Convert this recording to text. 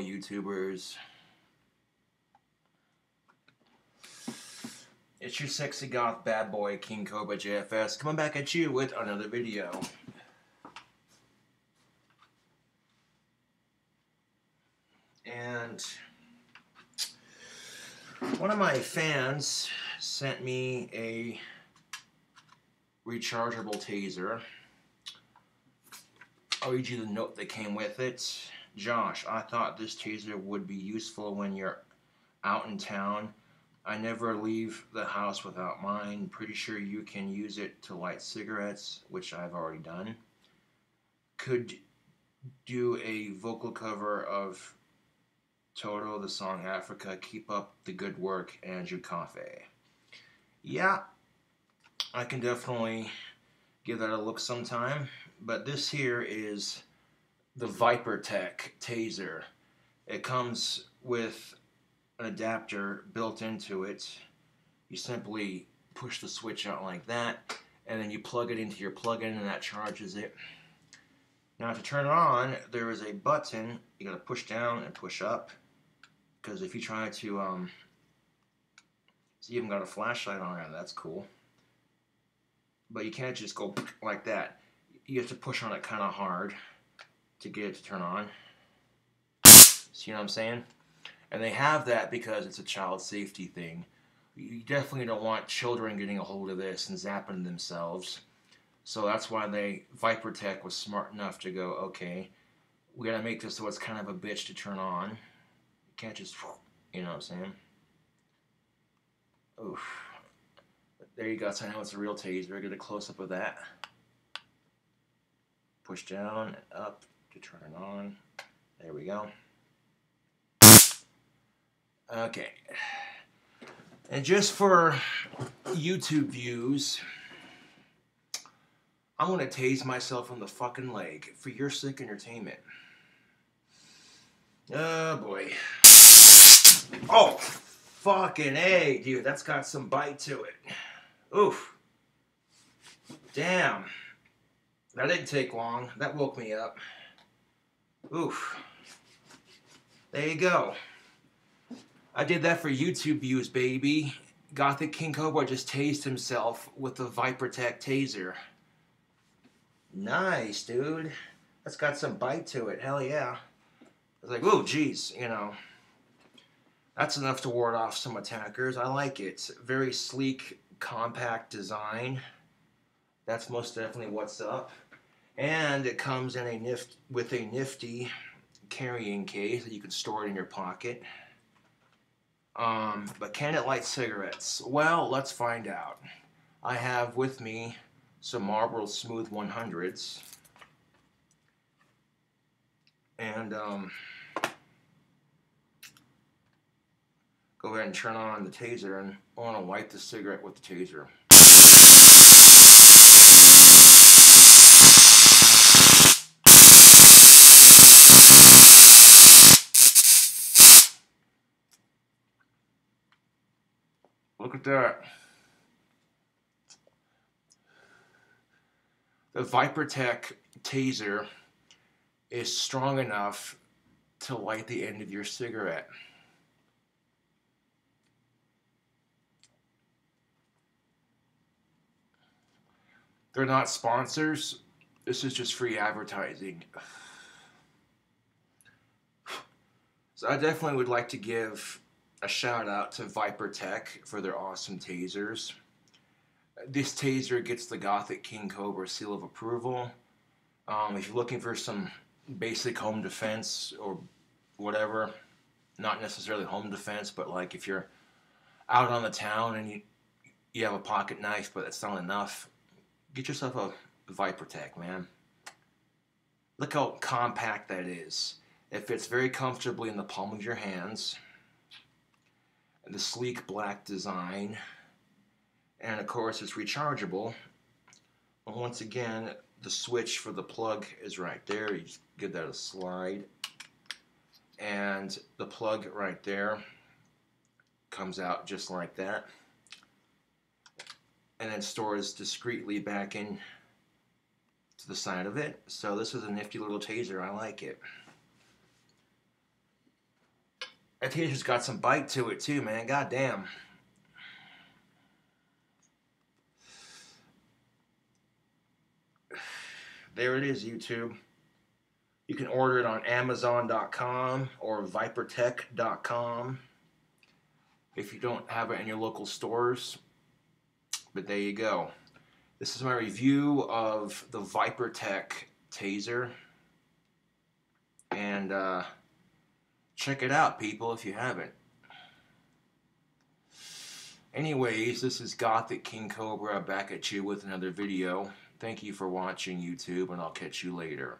YouTubers. It's your sexy goth bad boy, King Cobra JFS, coming back at you with another video. And one of my fans sent me a rechargeable taser. I'll read you the note that came with it. Josh, I thought this taser would be useful when you're out in town. I never leave the house without mine. Pretty sure you can use it to light cigarettes, which I've already done. Could do a vocal cover of Toto, the song Africa. Keep up the good work, Andrew Coffey. Yeah, I can definitely give that a look sometime. But this here is the Vipertek taser. It comes with an adapter built into it. You simply push the switch out like that, and then you plug it into your plug-in, and that charges it. Now to turn it on, there is a button. You gotta push down and push up, because if you try to, um, it's even got a flashlight on it. That's cool. But you can't just go like that. You have to push on it kind of hard to get it to turn on. See what I'm saying? And they have that because it's a child safety thing. You definitely don't want children getting a hold of this and zapping themselves. So that's why they Vipertek was smart enough to go, okay, we gotta make this so it's kind of a bitch to turn on. You can't just, you know what I'm saying? Oof. There you go. So I know it's a real taser. Get a close up of that. Push down up to turn it on. There we go. Okay. And just for YouTube views, I'm going to tase myself in the fucking leg for your sick entertainment. Oh boy. Oh, fucking A, dude. That's got some bite to it. Oof. Damn. That didn't take long. That woke me up. Oof. There you go. I did that for YouTube views, baby. Gothic King Cobra just tased himself with the Vipertek taser. Nice, dude. That's got some bite to it. Hell yeah. I was like, oh, geez, you know. That's enough to ward off some attackers. I like it. Very sleek, compact design. That's most definitely what's up. And it comes in a nift with a nifty carrying case that you can store it in your pocket. Um, but can it light cigarettes? Well, let's find out. I have with me some Marlboro Smooth 100s. And um, go ahead and turn on the taser and I want to light the cigarette with the taser. Look at that. The Vipertek taser is strong enough to light the end of your cigarette. They're not sponsors. This is just free advertising. So I definitely would like to give a shout out to Vipertek for their awesome tasers. This taser gets the Gothic King Cobra seal of approval. Um, if you're looking for some basic home defense or whatever, not necessarily home defense, but like if you're out on the town and you you have a pocket knife, but it's not enough, get yourself a Vipertek, man. Look how compact that is. It fits very comfortably in the palm of your hands the sleek black design. And of course it's rechargeable. once again, the switch for the plug is right there. You just give that a slide. And the plug right there comes out just like that. And then stores discreetly back in to the side of it. So this is a nifty little taser. I like it. That taser's got some bite to it too, man. God damn. There it is, YouTube. You can order it on Amazon.com or Vipertek.com if you don't have it in your local stores. But there you go. This is my review of the Vipertek taser. And uh, check it out, people, if you haven't. Anyways, this is Gothic King Cobra back at you with another video. Thank you for watching YouTube, and I'll catch you later.